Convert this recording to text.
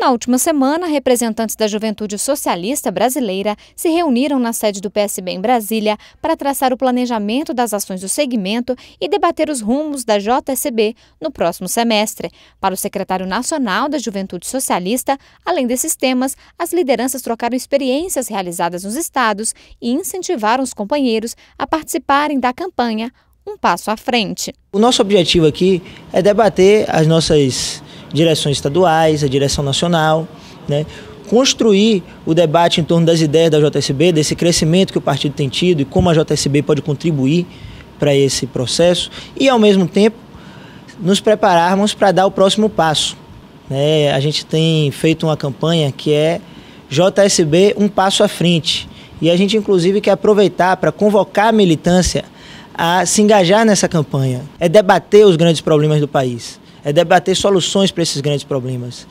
Na última semana, representantes da Juventude Socialista Brasileira se reuniram na sede do PSB em Brasília para traçar o planejamento das ações do segmento e debater os rumos da JSB no próximo semestre. Para o secretário nacional da Juventude Socialista, além desses temas, as lideranças trocaram experiências realizadas nos estados e incentivaram os companheiros a participarem da campanha Um Passo à Frente. O nosso objetivo aqui é debater as nossas direções estaduais, a direção nacional, né? construir o debate em torno das ideias da JSB, desse crescimento que o partido tem tido e como a JSB pode contribuir para esse processo e, ao mesmo tempo, nos prepararmos para dar o próximo passo. Né? A gente tem feito uma campanha que é JSB um passo à frente e a gente, inclusive, quer aproveitar para convocar a militância a se engajar nessa campanha, é debater os grandes problemas do país é debater soluções para esses grandes problemas.